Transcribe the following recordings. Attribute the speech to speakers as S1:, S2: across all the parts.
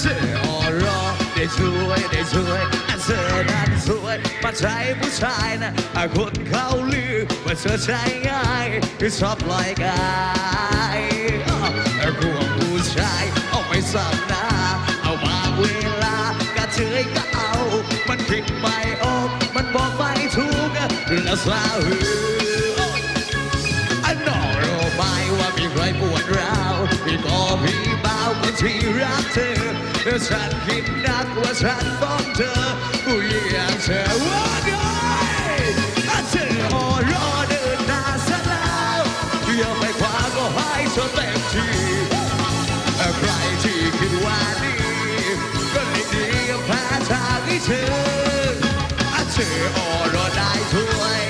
S1: เธอออรอได้ช่วยได้ช่วยเธอนั้นสวยมาใช้ผู้ชายนะคนเขาลือว่าเธอใช้ง่ายที่ชอบลอยกายกลัวผู้ชายเอาไปสับหน้าเอามาเวลากระเทยก็เอา มันผิดไม่ออกมันบอกไม่ถูกแล้วสาวหือ ที่รักเธอฉันคิดนักว่าฉันต้องเธอผู้หญิงอย่างเธอว่าด้วยถ้าเธอออรอเดินหน้าซะแล้วอย่าไปขวาก็ให้เธอเต็มที่ใครที่คิดว่าดีก็เลยดีกับแพ้ทางให้เธอเธอออรอได้ช่วย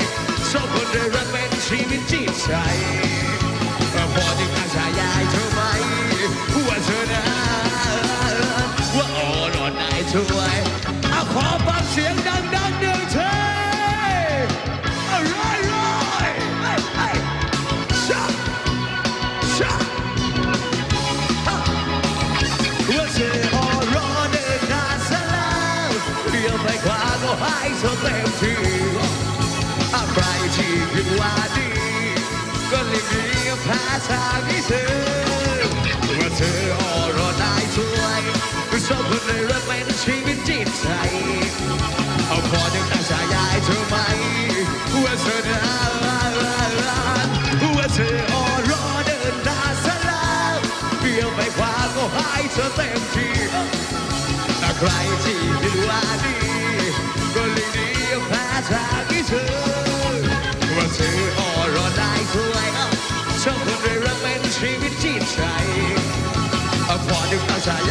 S1: สองคนได้รักเป็นชีวิตจิตใจพอที่การฉายายเธอ อไเลี้ยวไปขวาก็หายเธอเต็มทีแต่ใครที่คิดว่าดีก็เลยดีแพ้จางที่เธอว่าเธอออรอได้ด้วยชอบคนได้รักเป็นชีวิตจิตใจพอดึงตาใจ